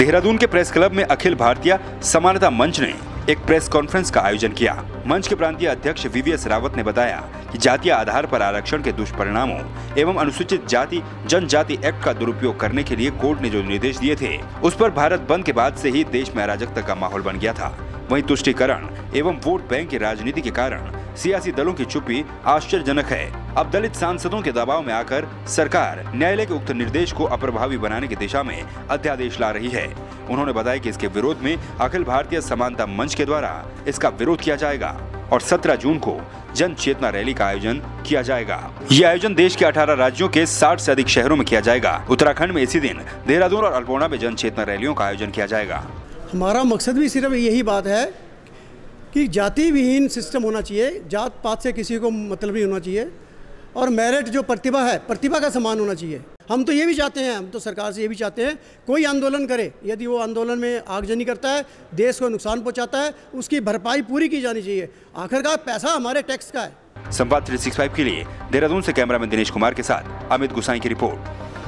देहरादून के press club में अखिल भारतीय समानता मंच ने एक प्रेस कॉन्फ्रेंस का आयोजन किया। मंच के प्रांतीय अध्यक्ष वीवीएस रावत ने बताया कि जातीय आधार पर आरक्षण के दुष्परिणामों एवं अनुसूचित जाति, जनजाति एक्ट का दुरुपयोग करने के लिए कोर्ट ने जो निर्देश दिए थे, उस पर भारत बंद के बाद से ही देश में अराजकता का माहौल बन गया था। वहीं तुष्टिकरण एवं वोट बैंक की राजनीति के कारण सियासी दलों की चुप्पी आश्चर्यजनक है। अब दलित सांसदों के दबाव में आकर सरकार न्यायालय के उक्त निर्देश को अप्रभावी बनाने की दिशा में अध्यादेश ला रही है। उन्होंने बताया कि इसके विरोध में अखिल भारतीय समानता मंच के द्वारा इसका विरोध किया जाएगा और 17 जून को जन चेतना रैली का आयोजन किया जाएगा। ये आयोजन देश के 18 राज्यों के 60 से अधिक शहरों में किया जाएगा। उत्तराखंड में इसी दिन देहरादून और अल्मोड़ा में जन चेतना रैलियों का आयोजन किया जाएगा। हमारा मकसद भी सिर्फ़ यही बात है कि जाति विहीन सिस्टम होना चाहिए, जात पात से किसी को मतलब नहीं होना चाहिए, और मेरिट जो प्रतिभा है, प्रतिभा का समान होना चाहिए। हम तो ये भी चाहते हैं, हम तो सरकार से ये भी चाहते हैं, कोई आंदोलन करे, यदि वो आंदोलन में आगजनी करता है, देश को नुकसान पहुंचाता है, उसकी भरपाई पूरी की जानी चाहिए। आखिरकार पैसा हमारे टैक्स का है। संवाद 365 के लिए देहरादून से कैमरामैन दिनेश कुमार के साथ अमित गुसाई की रिपोर्ट।